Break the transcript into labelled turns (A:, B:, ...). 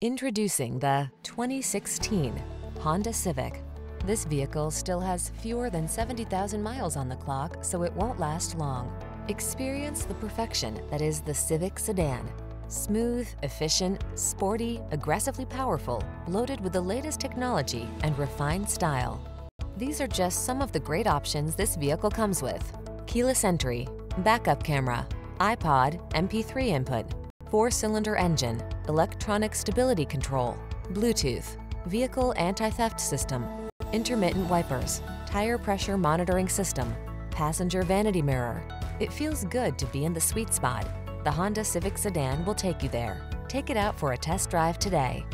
A: Introducing the 2016 Honda Civic. This vehicle still has fewer than 70,000 miles on the clock, so it won't last long. Experience the perfection that is the Civic sedan. Smooth, efficient, sporty, aggressively powerful, loaded with the latest technology and refined style. These are just some of the great options this vehicle comes with. Keyless entry, backup camera, iPod, MP3 input, four-cylinder engine, electronic stability control, Bluetooth, vehicle anti-theft system, intermittent wipers, tire pressure monitoring system, passenger vanity mirror. It feels good to be in the sweet spot. The Honda Civic Sedan will take you there. Take it out for a test drive today.